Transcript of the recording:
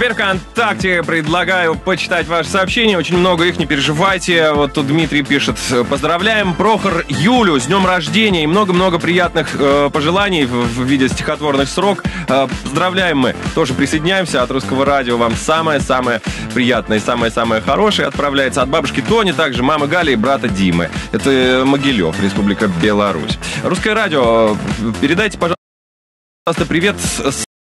теперь ВКонтакте предлагаю почитать ваши сообщения. Очень много их, не переживайте. Вот тут Дмитрий пишет. Поздравляем Прохор Юлю с днем рождения и много-много приятных э, пожеланий в, в виде стихотворных срок. Э, поздравляем мы. Тоже присоединяемся от Русского радио. Вам самое-самое приятное и самое-самое хорошее отправляется от бабушки Тони, также мамы Гали и брата Димы. Это э, Могилев, Республика Беларусь. Русское радио, э, передайте, пожалуйста, привет с